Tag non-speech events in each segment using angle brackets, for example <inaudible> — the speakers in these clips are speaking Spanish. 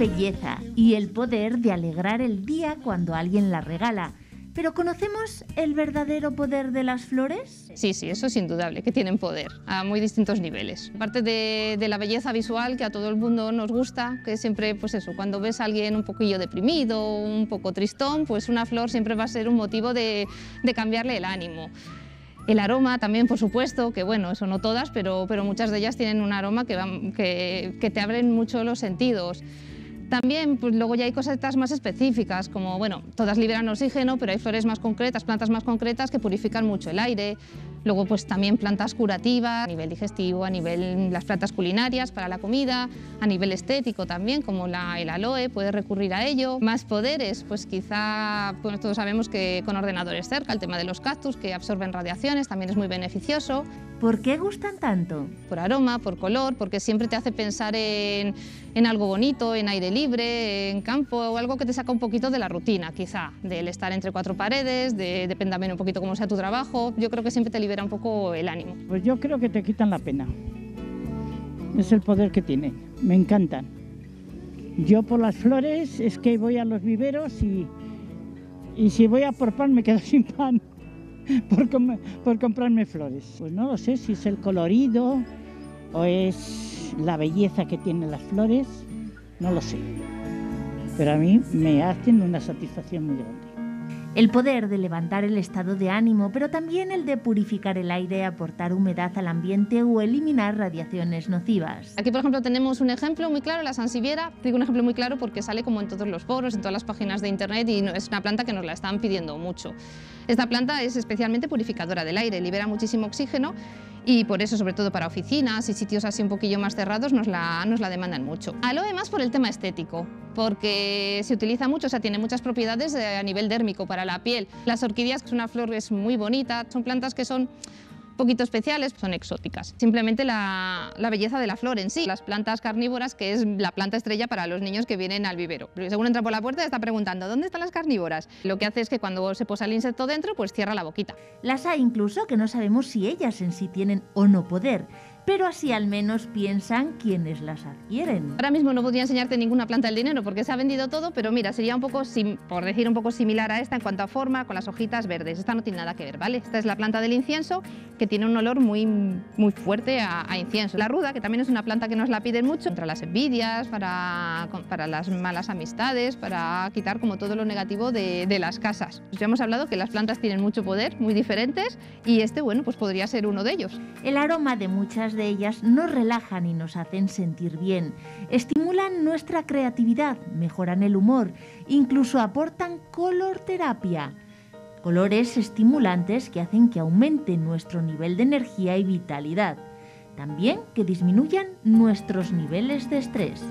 belleza y el poder de alegrar el día cuando alguien la regala. ¿Pero conocemos el verdadero poder de las flores? Sí, sí, eso es indudable, que tienen poder a muy distintos niveles. Aparte de, la belleza visual que a todo el mundo nos gusta, que siempre, pues eso, cuando ves a alguien un poquillo deprimido, un poco tristón, pues una flor siempre va a ser un motivo de, cambiarle el ánimo. El aroma también, por supuesto, que bueno, eso no todas, pero, pero muchas de ellas tienen un aroma que te abren mucho los sentidos. También, pues luego ya hay cosas más específicas, como, bueno, todas liberan oxígeno, pero hay flores más concretas, plantas más concretas que purifican mucho el aire. Luego, pues también plantas curativas a nivel digestivo, a nivel las plantas culinarias para la comida, a nivel estético también, como la, el aloe, puedes recurrir a ello. Más poderes, pues quizá, pues todos sabemos que con ordenadores cerca, el tema de los cactus que absorben radiaciones también es muy beneficioso. ¿Por qué gustan tanto? Por aroma, por color, porque siempre te hace pensar en, en, algo bonito, en aire libre, en campo o algo que te saca un poquito de la rutina, quizá, del estar entre cuatro paredes, de, depende también un poquito cómo sea tu trabajo. Yo creo que siempre te libera un poco el ánimo. Pues yo creo que te quitan la pena. Es el poder que tienen. Me encantan. Yo por las flores es que voy a los viveros y, y si voy a por pan me quedo <laughs> sin pan. <laughs> por, por, comprarme flores. Pues no lo sé si es el colorido o es la belleza que tienen las flores, no lo sé. Pero a mí me hacen una satisfacción muy grande. El poder de levantar el estado de ánimo, pero también el de purificar el aire, aportar humedad al ambiente o eliminar radiaciones nocivas. Aquí, por ejemplo, tenemos un ejemplo muy claro, la sansiviera. Digo un ejemplo muy claro porque sale como en todos los foros, en todas las páginas de internet y es una planta que nos la están pidiendo mucho. Esta planta es especialmente purificadora del aire, libera muchísimo oxígeno y por eso, sobre todo para oficinas y sitios así un poquillo más cerrados, nos la, nos la demandan mucho. Aloe más por el tema estético, porque se utiliza mucho, o sea, tiene muchas propiedades a nivel dérmico para la piel. Las orquídeas, que es una flor es muy bonita, son plantas que son poquito especiales, son exóticas. Simplemente la, la, belleza de la flor en sí. Las plantas carnívoras, que es la planta estrella para los niños que vienen al vivero. Según entra por la puerta está preguntando, ¿dónde están las carnívoras? Lo que hace es que cuando se posa el insecto dentro, pues cierra la boquita. Las hay incluso que no sabemos si ellas en sí tienen o no poder pero así al menos piensan quienes las adquieren. Ahora mismo no podría enseñarte ninguna planta del dinero porque se ha vendido todo, pero mira, sería un poco, por decir un poco similar a esta en cuanto a forma, con las hojitas verdes. Esta no tiene nada que ver, ¿vale? Esta es la planta del incienso que tiene un olor muy, muy fuerte a, a incienso. La ruda, que también es una planta que nos la piden mucho, contra las envidias, para, para las malas amistades, para quitar como todo lo negativo de, de las casas. Ya hemos hablado que las plantas tienen mucho poder, muy diferentes, y este, bueno, pues podría ser uno de ellos. El aroma de muchas de ellas nos relajan y nos hacen sentir bien, estimulan nuestra creatividad, mejoran el humor, incluso aportan color terapia. Colores estimulantes que hacen que aumente nuestro nivel de energía y vitalidad. También que disminuyan nuestros niveles de estrés.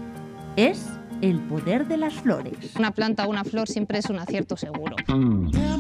Es el poder de las flores. Una planta o una flor siempre es un acierto seguro. Tell